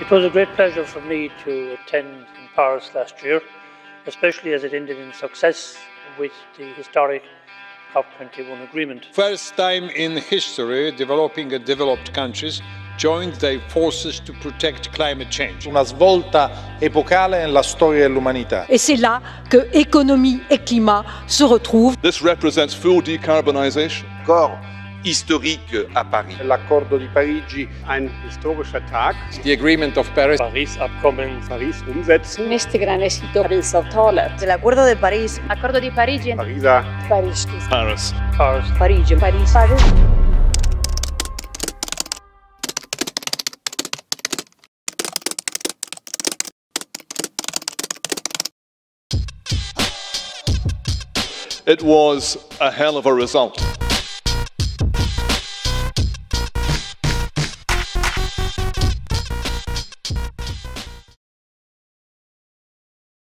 It was a great pleasure for me to attend in Paris last year, especially as it ended in success with the historic COP21 agreement. First time in history, developing and developed countries joined their forces to protect climate change. Una svolta epocale nella storia dell'umanità. Et c'est là que économie et climat se retrouvent. This represents full decarbonisation. Accord historique à Paris. L'accordo di Parigi. Ein historischer Tag. The Agreement of Paris. Paris-Abkommen. Paris umsetzen. Este gran éxito. Paris-avtalet. El Acuerdo de París. Accordo di Parigi. Pariser. Paris. Paris. Paris. Parigi. Paris. Paris. It was a hell of a result.